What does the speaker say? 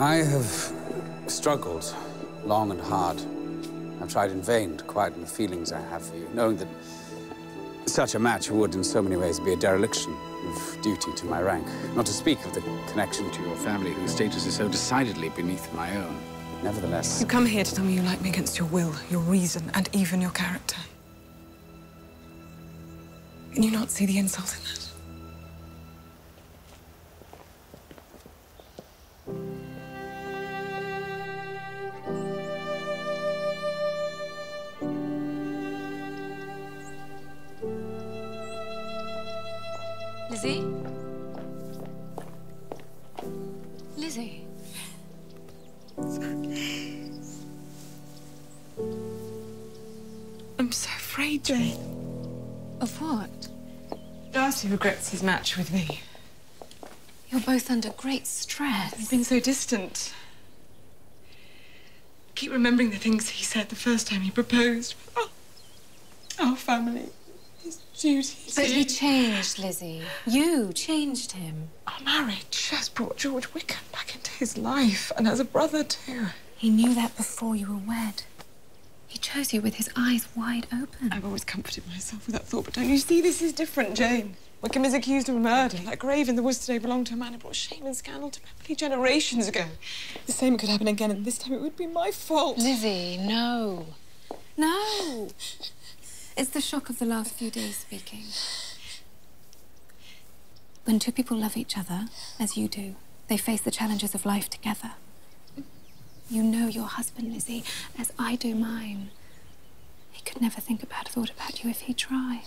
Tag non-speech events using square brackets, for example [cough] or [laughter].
I have struggled long and hard. I've tried in vain to quieten the feelings I have for you, knowing that such a match would, in so many ways, be a dereliction of duty to my rank. Not to speak of the connection to your family, whose status is so decidedly beneath my own. Nevertheless... You come here to tell me you like me against your will, your reason, and even your character. Can you not see the insult in that? Lizzie? Lizzie? I'm so afraid, Jane. Of what? Darcy regrets his match with me. You're both under great stress. He's been so distant. I keep remembering the things he said the first time he proposed. Oh, our family, duties. But he changed, Lizzie. You changed him. Our marriage has brought George Wickham back into his life, and as a brother, too. He knew that before you were wed. He chose you with his eyes wide open. I've always comforted myself with that thought, but don't you see this is different, Jane? Wickham is accused of murder. That grave in the woods today belonged to a man who brought shame and scandal to Pemberley generations ago. The same could happen again, and this time it would be my fault. Lizzie, no. No. [laughs] It's the shock of the last few days speaking. When two people love each other, as you do, they face the challenges of life together. You know your husband, Lizzie, as I do mine. He could never think about, thought about you if he tried.